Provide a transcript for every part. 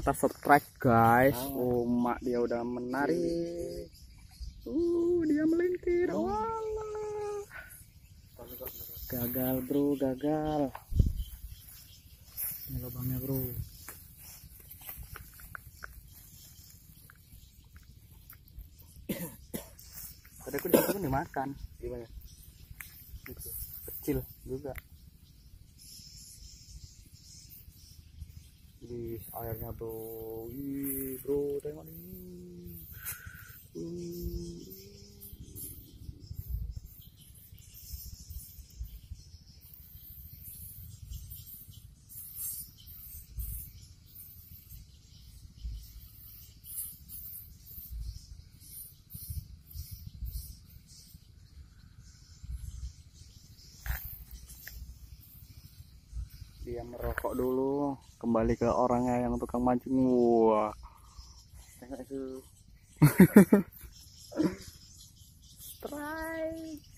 ternyata strike guys. Oh mak dia udah menarik. Uh dia melintir walah. Gagal bro gagal. Ini lubangnya bro. Tadi aku di situ kan dimakan Gimana? Kecil juga di airnya bro Wih, bro tengok nih Uh. Dia merokok dulu kembali ke orangnya yang tukang mancing. Wah. Tengok itu. Strike.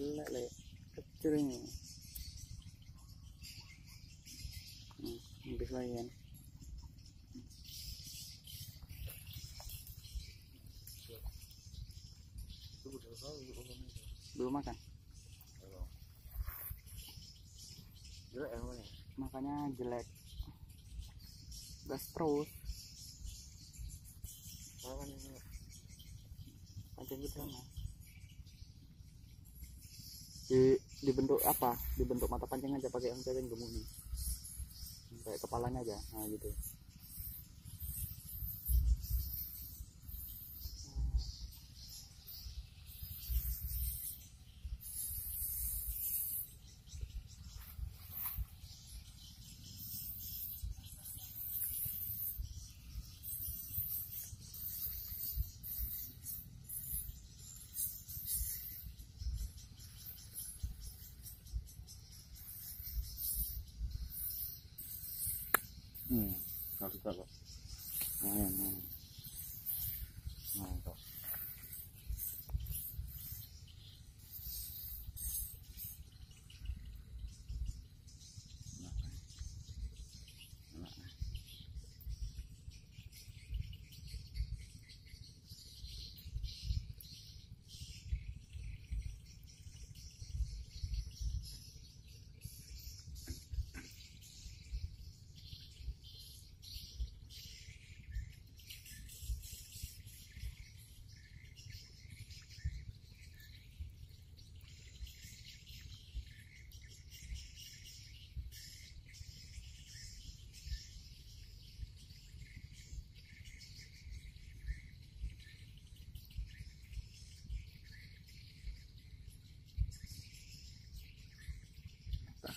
Jelek jelek le kecil ini hmm, habis lagi Itu udah tahu itu umumnya itu. belum makan Belum. Jelek yang mana? makanya jelek. Gas terus Kawan ini pancing kita mah di dibentuk apa? Dibentuk mata pancing aja pakai yang cacing gemuk nih. Kayak kepalanya aja nah gitu nggak suka kok lumayan lumayan mantap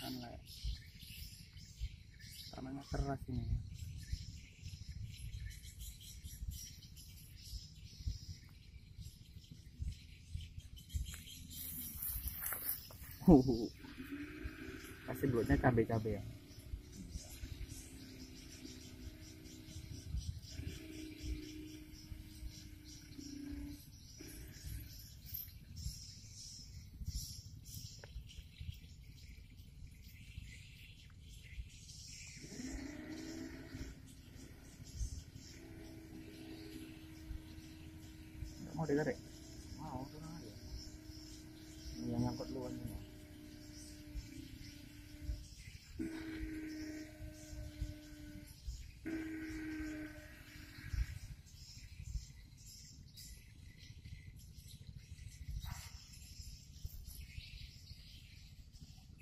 tahan lah. Tanahnya keras ini. Kasih belutnya cabe-cabe ya mau ditarik mau kurang aja. yang nyangkut luan ini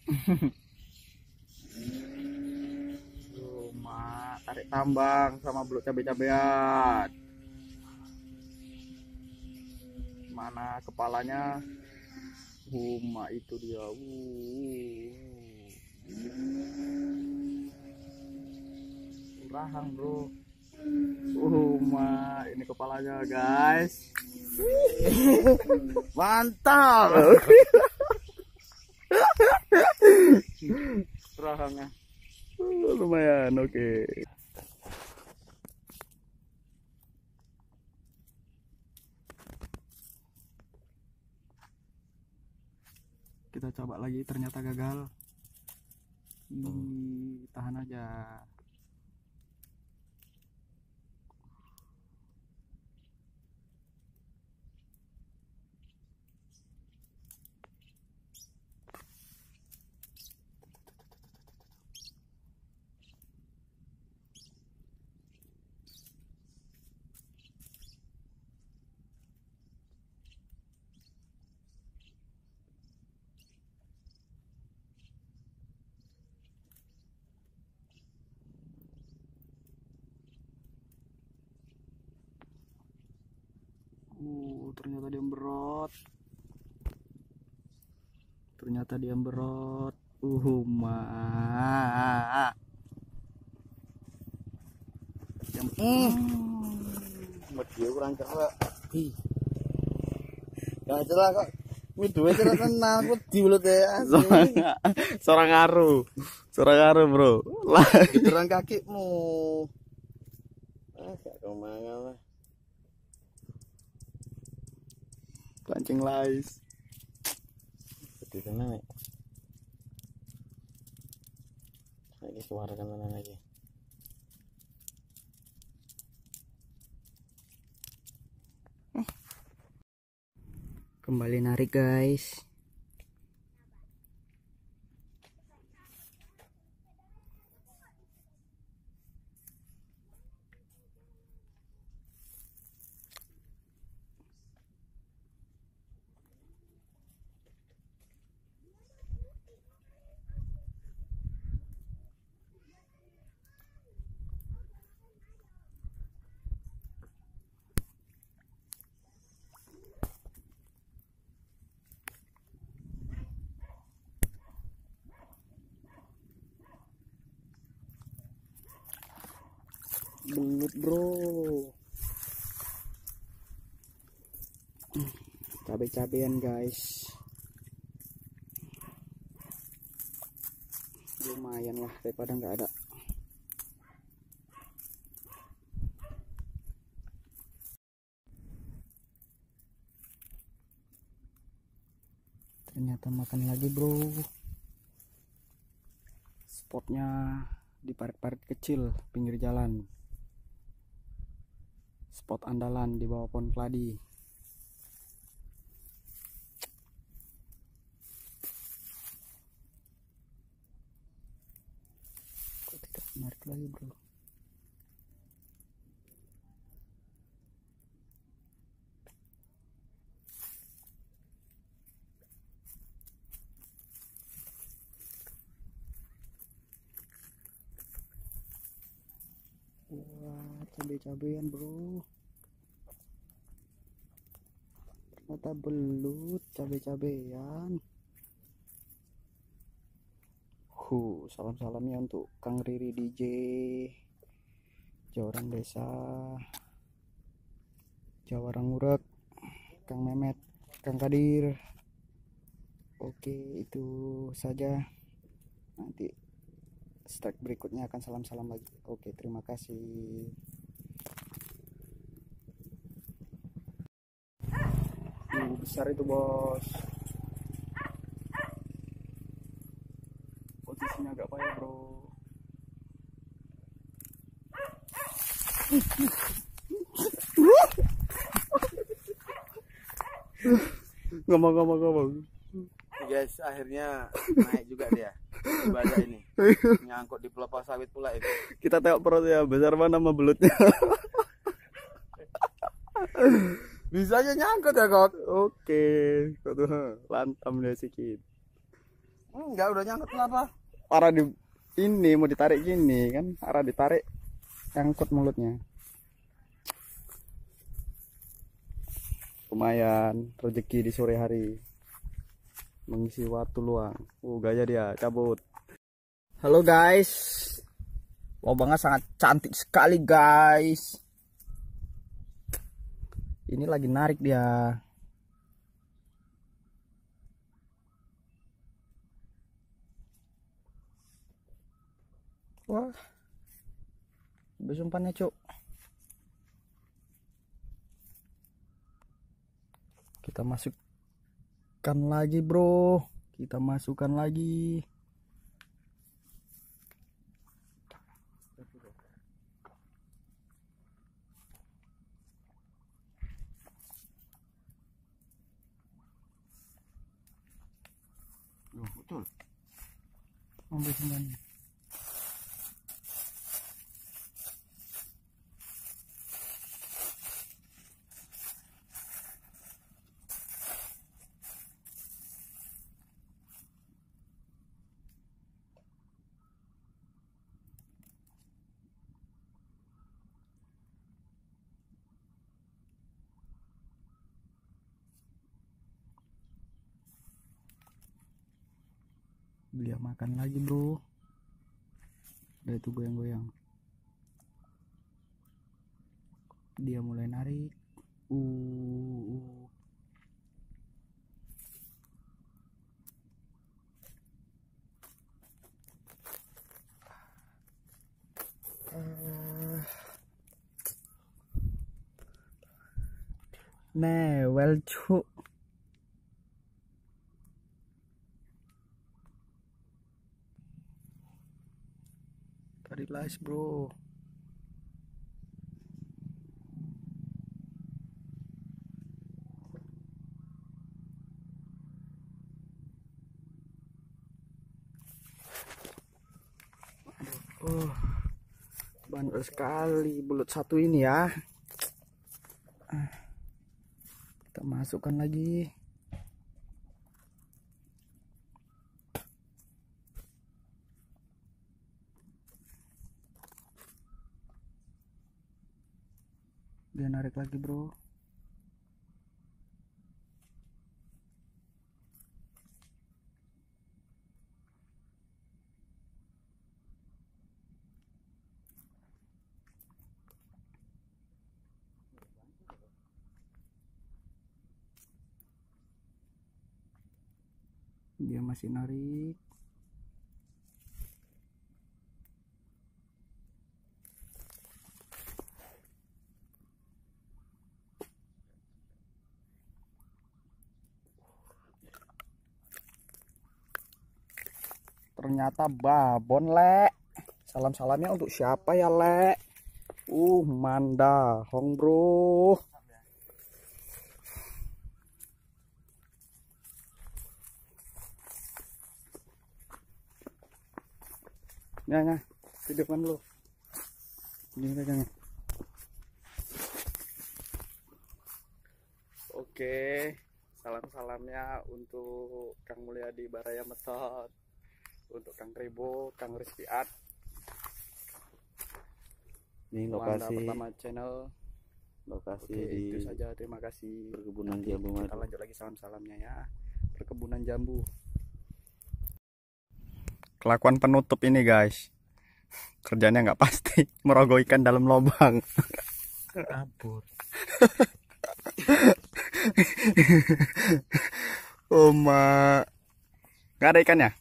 Rumah tarik tambang sama belut cabai-cabean. Mana kepalanya? Huma itu dia. Uh. Rahang, Bro. Huma, ini kepalanya, guys. Mantap. Rahangnya. Uh, lumayan, oke. kita coba lagi ternyata gagal Ih, tahan aja Uh, ternyata dia berot. Ternyata dia berot. Uh, ma. Yang Mat dia kurang cerak. Ih. Gak cerak kok. Widue cerak tenan wedi mulut ya. Seorang ngaruh. Seorang ngaruh, Bro. Lah, Gederan kakimu. Ah, gak kemangan lah. Pancing lais. Wedi tenan nek. Ini suara kan tenan lagi. Kembali narik, guys. Belut, Bro. Cabe-cabean, guys. Lumayan lah daripada nggak ada. Ternyata makan lagi, Bro. Spotnya di parit-parit kecil pinggir jalan spot andalan di bawah pohon keladi kok tidak menarik lagi bro Wah, cabe-cabean bro. Ternyata belut cabe-cabean. Huh, salam-salamnya untuk Kang Riri DJ, Jawaran Desa, Jawarang Urek, Kang Memet, Kang Kadir. Oke, itu saja. Nanti strike berikutnya akan salam-salam lagi. Oke, terima kasih. Uh, besar itu bos. Posisinya agak payah bro. ngomong ngomong ngomong Guys, akhirnya naik juga dia. Ibadah ini. Nyangkut di pelepah sawit pula itu. kita tengok perutnya besar mana sama belutnya Bisa aja nyangkut ya, Kok. oke kok tuh lantam dia sedikit Enggak, udah nyangkut kenapa? arah di ini mau ditarik gini kan? Arah ditarik nyangkut mulutnya. Lumayan rezeki di sore hari. Mengisi waktu luang. Uh gaya dia cabut. Halo guys. Lubangnya sangat cantik sekali guys ini lagi narik dia Wah. Habis umpannya, Cuk. Kita masukkan lagi, Bro. kita masukkan lagi betul. ambil semuanya beliau makan lagi bro. Udah itu goyang-goyang. Dia mulai narik uh, uh. Nah, well las bro. Oh, bandel sekali bulut satu ini ya. Ah, Kita masukkan lagi. Dia narik lagi bro. Dia masih narik. Ternyata babon, Lek. Salam-salamnya untuk siapa ya, Lek? Uh, Manda, Hong Bro. Nah, di depan lu. Ini pegangnya. Oke, salam-salamnya untuk Kang Mulyadi Baraya Metot, untuk Kang Ribo, Kang Rizky Art, Ini Wanda lokasi pertama channel. lokasi Oke, di itu saja. Terima kasih. perkebunan Nanti jambu kita lanjut lagi salam-salamnya ya. Perkebunan jambu. Kelakuan penutup ini guys. Kerjanya nggak pasti. Merogoh ikan dalam lubang. Kabur. Oh, mak. Nggak ada ikannya?